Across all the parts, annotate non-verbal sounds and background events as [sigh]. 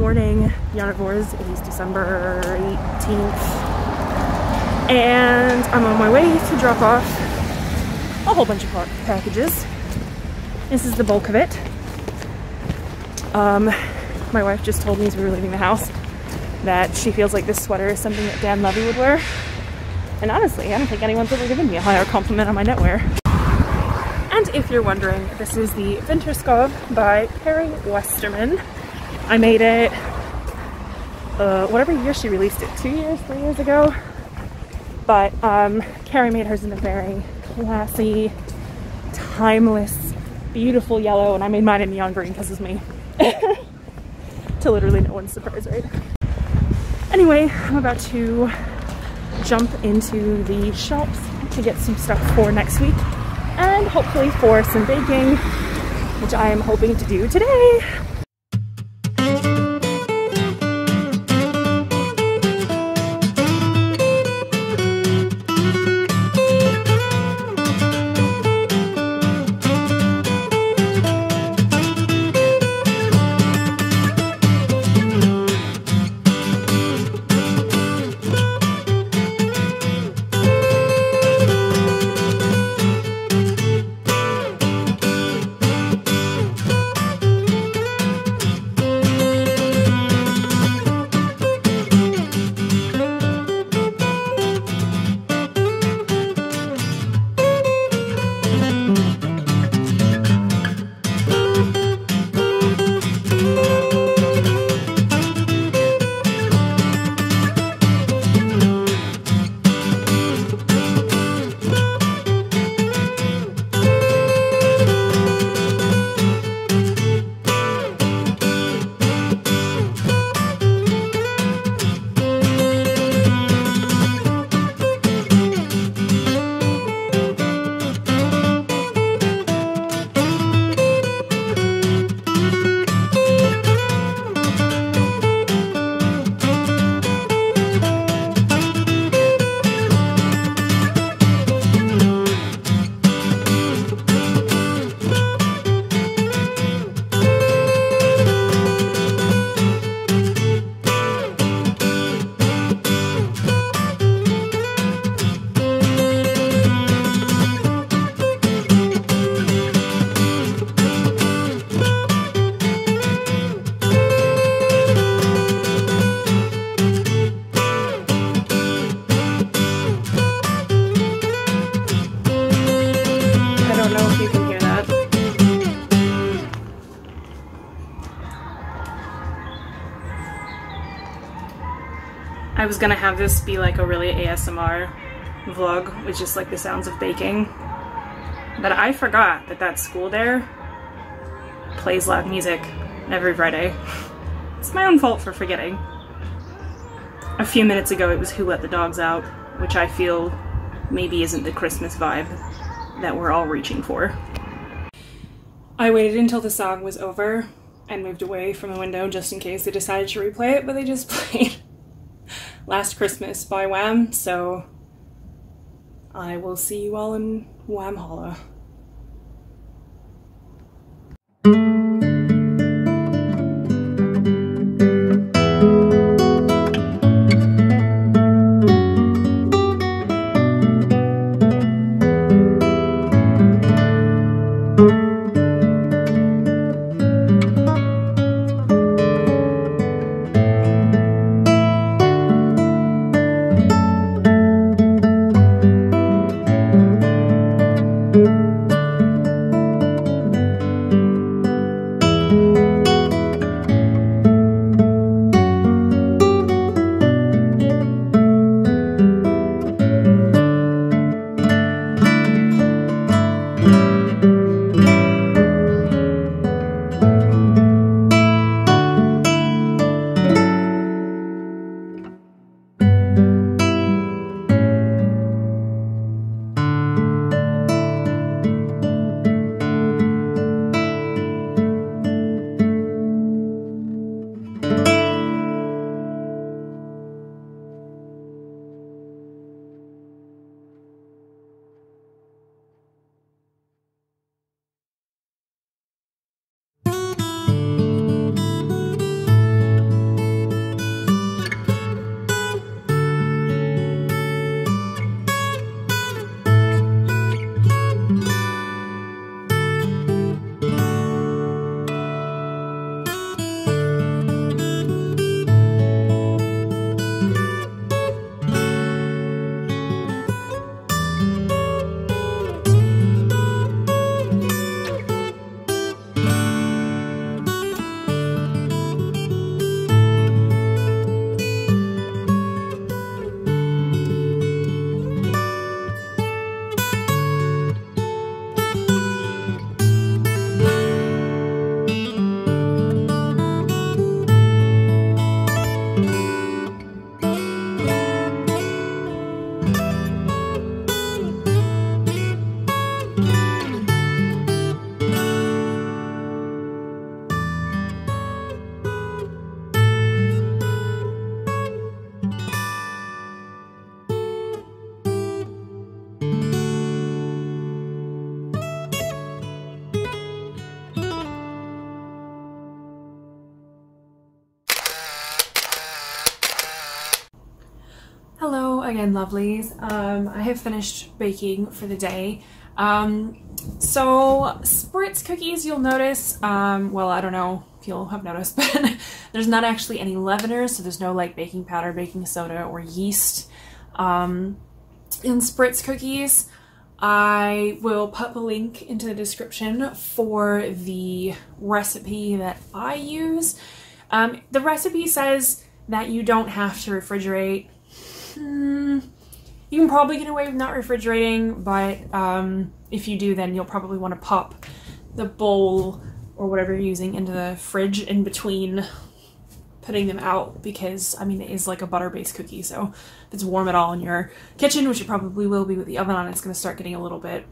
morning, Yarnivores. It is December 18th. And I'm on my way to drop off a whole bunch of packages. This is the bulk of it. Um, my wife just told me as we were leaving the house that she feels like this sweater is something that Dan Levy would wear. And honestly, I don't think anyone's ever given me a higher compliment on my knitwear. And if you're wondering, this is the Vinterskov by Karie Westermann. I made it uh, whatever year she released it, two years, three years ago. But um, Karie made hers in a very classy, timeless, beautiful yellow, and I made mine in neon green because it's me. [laughs] to literally no one's surprise, right? Anyway, I'm about to jump into the shops to get some stuff for next week and hopefully for some baking, which I am hoping to do today. I was gonna have this be like a really ASMR vlog with just like the sounds of baking. But I forgot that that school there plays loud music every Friday. [laughs] It's my own fault for forgetting. A few minutes ago it was Who Let the Dogs Out, which I feel maybe isn't the Christmas vibe that we're all reaching for. I waited until the song was over and moved away from the window just in case they decided to replay it, but they just [laughs] played Last Christmas by Wham, so I will see you all in Whamhalla. Again, lovelies. Um, I have finished baking for the day. Um, so spritz cookies, you'll notice, um, well, I don't know if you'll have noticed, [laughs] but there's not actually any leaveners, so there's no like baking powder, baking soda, or yeast um, in spritz cookies. I will put a link into the description for the recipe that I use. Um, the recipe says that you don't have to refrigerate. Hmm, you can probably get away with not refrigerating, but um, if you do, then you'll probably want to pop the bowl or whatever you're using into the fridge in between putting them out because I mean it is like a butter-based cookie so if it's warm at all in your kitchen which it probably will be with the oven on it's going to start getting a little bit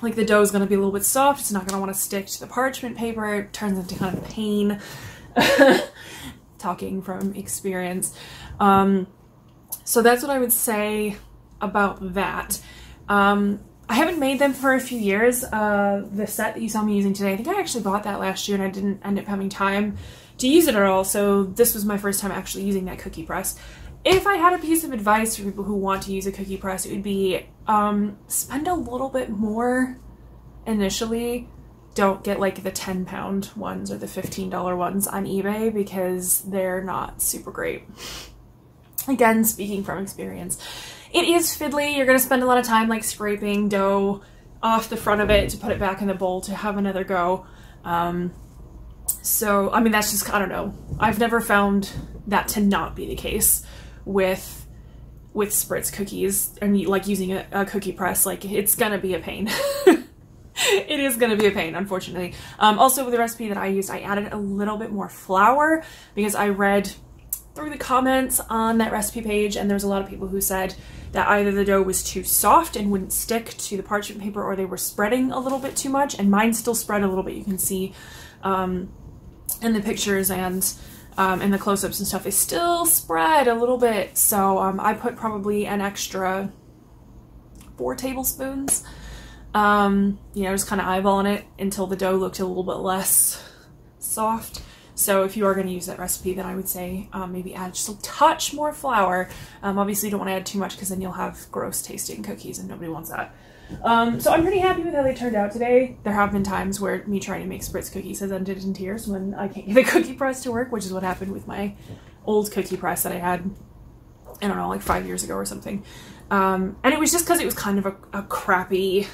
like the dough is going to be a little bit soft it's not going to want to stick to the parchment paper it turns into kind of pain. [laughs] Talking from experience. Um, so that's what I would say about that um, I haven't made them for a few years uh, the set that you saw me using today I think I actually bought that last year and I didn't end up having time to use it at all, so this was my first time actually using that cookie press. If I had a piece of advice for people who want to use a cookie press, it would be um, spend a little bit more initially. Don't get like the 10 pound ones or the $15 ones on eBay because they're not super great. Again, speaking from experience. It is fiddly. You're going to spend a lot of time like scraping dough off the front of it to put it back in the bowl to have another go. Um, so, I mean, that's just, I don't know. I've never found that to not be the case with with spritz cookies and like using a, a cookie press like it's gonna be a pain [laughs] it is gonna be a pain unfortunately um, also with the recipe that I used I added a little bit more flour because I read through the comments on that recipe page and there was a lot of people who said that either the dough was too soft and wouldn't stick to the parchment paper or they were spreading a little bit too much and mine still spread a little bit you can see um, in the pictures and um, in the close-ups and stuff, they still spread a little bit. So um, I put probably an extra four tablespoons. Um, you know, just kind of eyeballing it until the dough looked a little bit less soft. So if you are going to use that recipe, then I would say um, maybe add just a touch more flour. Um, obviously, you don't want to add too much because then you'll have gross tasting cookies and nobody wants that. Um, so I'm pretty happy with how they turned out today. There have been times where me trying to make spritz cookies has ended in tears when I can't get the [laughs] cookie press to work, which is what happened with my old cookie press that I had, I don't know, like five years ago or something. Um, and it was just because it was kind of a, a crappy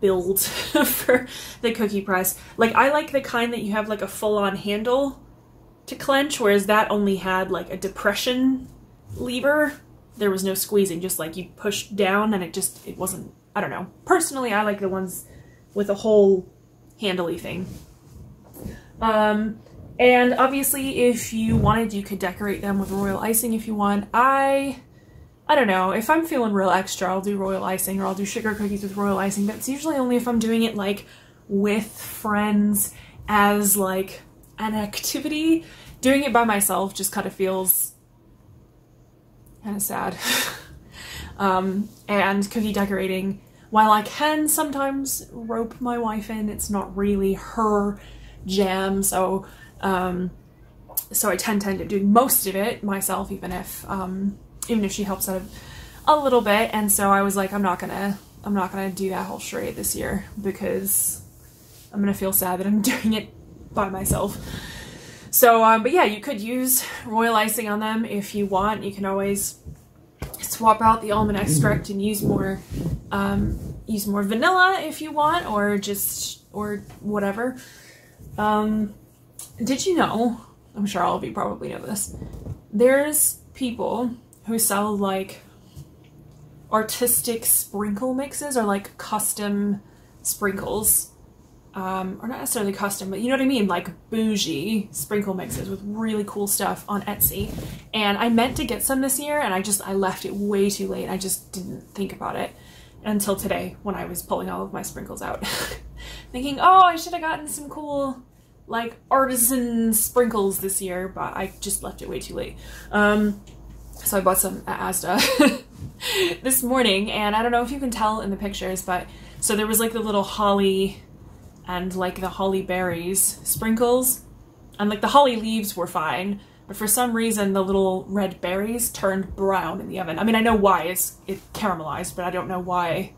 build [laughs] for the cookie press. Like I like the kind that you have like a full-on handle to clench, whereas that only had like a depression lever there was no squeezing, just like you pushed down and it just, it wasn't, I don't know. Personally, I like the ones with a whole handly thing. Um, and obviously, if you wanted, you could decorate them with royal icing if you want. I, I don't know, if I'm feeling real extra, I'll do royal icing or I'll do sugar cookies with royal icing, but it's usually only if I'm doing it like with friends as like an activity. Doing it by myself just kind of feels kind of sad. [laughs] um, and cookie decorating, while I can sometimes rope my wife in, it's not really her jam, so um, so I tend to end up doing most of it myself, even if um, even if she helps out a little bit. And so I was like, I'm not gonna I'm not gonna do that whole charade this year because I'm gonna feel sad that I'm [laughs] doing it by myself. So, um, but yeah, you could use royal icing on them if you want. You can always swap out the almond extract and use more, um, use more vanilla if you want, or just, or whatever. Um, did you know, I'm sure all of you probably know this, there's people who sell like artistic sprinkle mixes or like custom sprinkles um, or not necessarily custom, but you know what I mean, like bougie sprinkle mixes with really cool stuff on Etsy. And I meant to get some this year and I just, I left it way too late. I just didn't think about it until today when I was pulling all of my sprinkles out. [laughs] Thinking, oh, I should have gotten some cool like artisan sprinkles this year, but I just left it way too late. Um, so I bought some at Asda [laughs] this morning and I don't know if you can tell in the pictures, but so there was like the little holly and like the holly berries sprinkles. And like the holly leaves were fine, but for some reason the little red berries turned brown in the oven. I mean, I know why, it's it caramelized, but I don't know why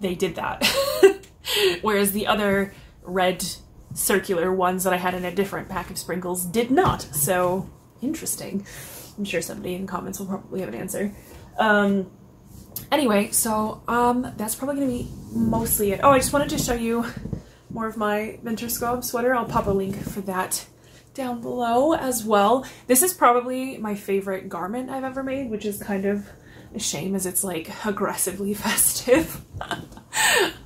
they did that. [laughs] Whereas the other red circular ones that I had in a different pack of sprinkles did not. So interesting. I'm sure somebody in the comments will probably have an answer. Um, anyway, so um, that's probably going to be mostly it. Oh, I just wanted to show you more of my Vinterskov sweater. I'll pop a link for that down below as well. This is probably my favorite garment I've ever made, which is kind of a shame as it's like aggressively [laughs] festive.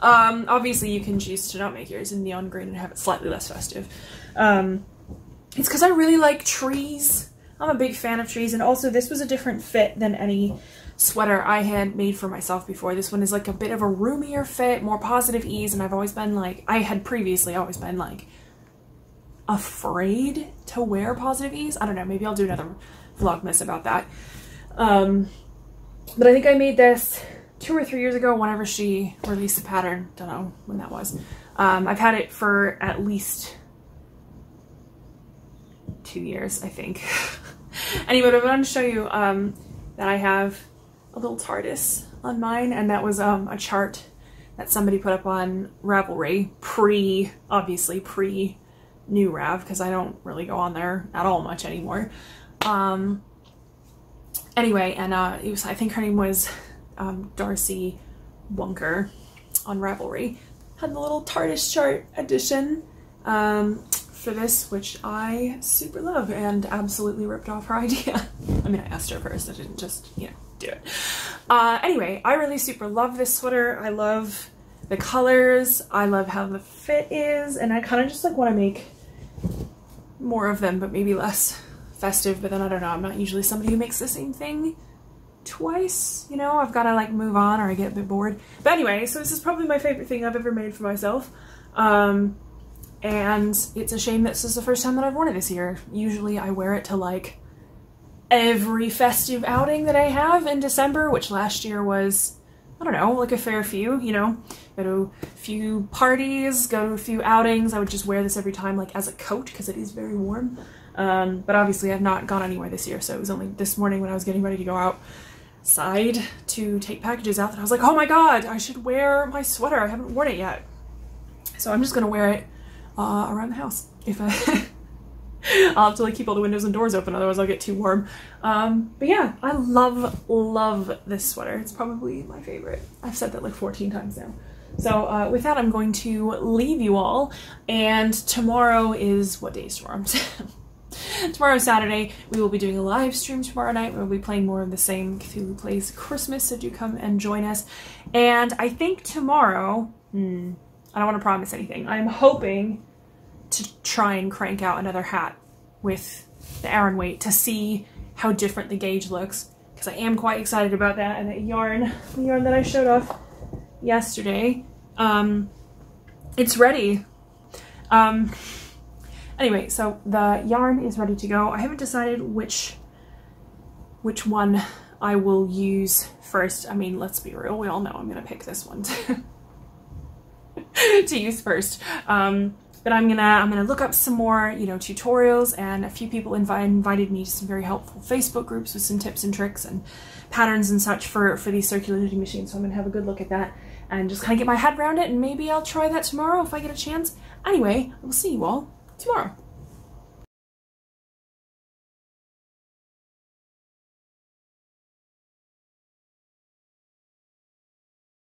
um, obviously you can choose to not make yours in neon green and have it slightly less festive. Um, it's because I really like trees. I'm a big fan of trees and also this was a different fit than any sweater I had made for myself before. This one is like a bit of a roomier fit, more positive ease, and I've always been like, I had previously always been like afraid to wear positive ease. I don't know, maybe I'll do another vlogmas about that. Um, but I think I made this two or three years ago whenever she released the pattern. Don't know when that was. Um, I've had it for at least two years, I think. [laughs] anyway, but I wanted to show you um, that I have a little TARDIS on mine, and that was um, a chart that somebody put up on Ravelry, pre, obviously pre new Rav, because I don't really go on there at all much anymore. Um, anyway, and uh, it was, I think her name was um, Darcy Wunker on Ravelry. Had the little TARDIS chart edition um, for this, which I super love and absolutely ripped off her [laughs] idea. I mean, I asked her first, I didn't just, you know, do it. Uh, anyway, I really super love this sweater. I love the colors. I love how the fit is. And I kind of just like want to make more of them, but maybe less festive. But then I don't know. I'm not usually somebody who makes the same thing twice. You know, I've got to like move on or I get a bit bored. But anyway, so this is probably my favorite thing I've ever made for myself. Um, and it's a shame that this is the first time that I've worn it this year. Usually I wear it to like every festive outing that I have in December, which last year was, I don't know, like a fair few, you know, go to a few parties, go to a few outings. I would just wear this every time like as a coat because it is very warm. Um, but obviously I've not gone anywhere this year, so it was only this morning when I was getting ready to go outside to take packages out that I was like, oh my god, I should wear my sweater. I haven't worn it yet. So I'm just gonna wear it uh, around the house if I [laughs] I'll have to like keep all the windows and doors open, otherwise I'll get too warm. Um, but yeah, I love, love this sweater. It's probably my favorite. I've said that like 14 times now. So uh, with that, I'm going to leave you all. And tomorrow is, what day is tomorrow? [laughs] tomorrow Saturday. We will be doing a live stream tomorrow night. We'll be playing more of the same Cthulhu Plays Christmas, so do come and join us. And I think tomorrow, hmm, I don't want to promise anything. I'm hoping to try and crank out another hat with the Aran weight to see how different the gauge looks because I am quite excited about that and that yarn, the yarn that I showed off yesterday, um, it's ready. Um, anyway, so the yarn is ready to go. I haven't decided which which one I will use first. I mean, let's be real, we all know I'm gonna pick this one to, [laughs] to use first. Um, but I'm gonna I'm gonna look up some more you know tutorials and a few people invite, invited me to some very helpful Facebook groups with some tips and tricks and patterns and such for for these circular knitting machines. So I'm gonna have a good look at that and just kind of get my head around it and maybe I'll try that tomorrow if I get a chance. Anyway I will see you all tomorrow